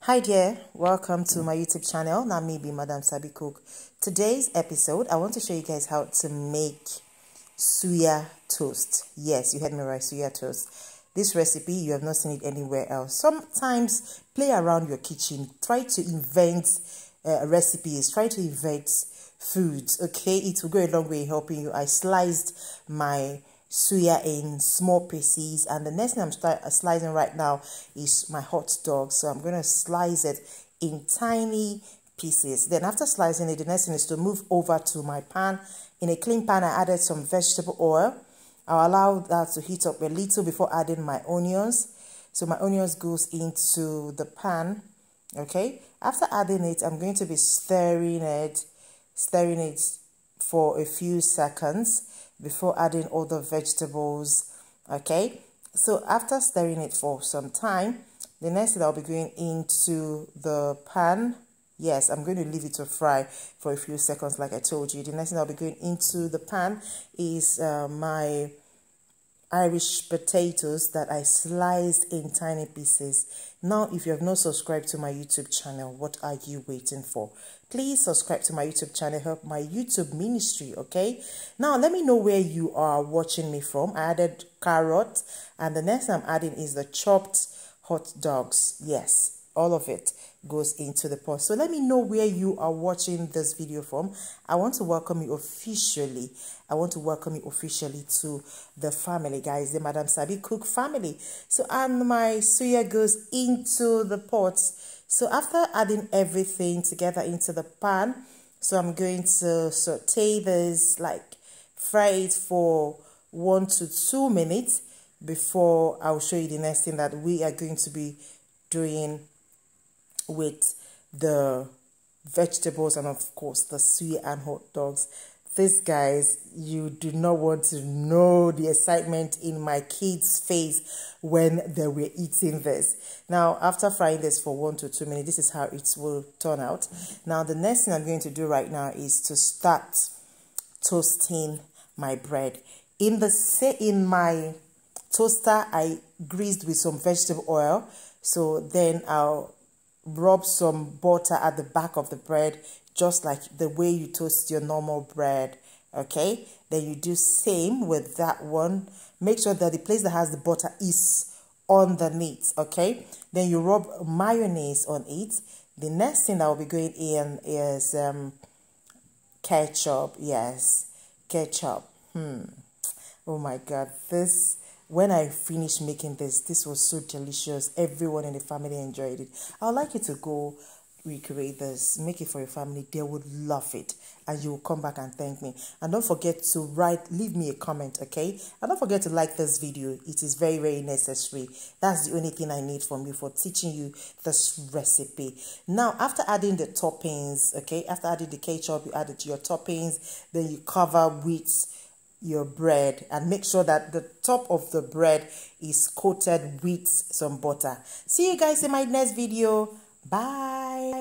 Hi dear, welcome to my YouTube channel. Be Madam Sabi Cook. Today's episode, I want to show you guys how to make suya toast. Yes, you heard me right, suya toast. This recipe, you have not seen it anywhere else. Sometimes play around your kitchen, try to invent uh, recipes, try to invent foods, okay? It will go a long way in helping you. I sliced my suya in small pieces. And the next thing I'm uh, slicing right now is my hot dog. So I'm going to slice it in tiny pieces. Then after slicing it the next thing is to move over to my pan. In a clean pan I added some vegetable oil. I'll allow that to heat up a little before adding my onions. So my onions goes into the pan okay? After adding it I'm going to be stirring it stirring it for a few seconds before adding all the vegetables okay? So after stirring it for some time the next thing i'll be going into the pan yes i'm going to leave it to fry for a few seconds like i told you. The next thing i'll be going into the pan is uh, my Irish potatoes that I sliced in tiny pieces. Now, if you have not subscribed to my YouTube channel, what are you waiting for? Please subscribe to my YouTube channel, help my YouTube ministry, okay? Now, let me know where you are watching me from. I added carrot, and the next I'm adding is the chopped hot dogs. Yes, all of it goes into the pot. So let me know where you are watching this video from. I want to welcome you officially. I want to welcome you officially to the family, guys, the Madam Sabi Cook family. So and my suya goes into the pot. So after adding everything together into the pan, so I'm going to saute this, like fry it for one to two minutes before I'll show you the next thing that we are going to be doing with the vegetables and of course the sweet and hot dogs. This guys you do not want to know the excitement in my kids face when they were eating this. Now after frying this for one to two minutes this is how it will turn out. Now the next thing i'm going to do right now is to start toasting my bread. In the in my toaster i greased with some vegetable oil. So then i'll rub some butter at the back of the bread just like the way you toast your normal bread okay? Then you do same with that one. Make sure that the place that has the butter is on the meat okay? Then you rub mayonnaise on it. The next thing that will be going in is um ketchup yes. Ketchup hmm. Oh my god this when I finished making this, this was so delicious. Everyone in the family enjoyed it. I would like you to go recreate this, make it for your family. They would love it. And you will come back and thank me. And don't forget to write, leave me a comment, okay? And don't forget to like this video. It is very, very necessary. That's the only thing I need from you for teaching you this recipe. Now, after adding the toppings, okay? After adding the ketchup, you added your toppings. Then you cover with your bread and make sure that the top of the bread is coated with some butter. See you guys in my next video. Bye.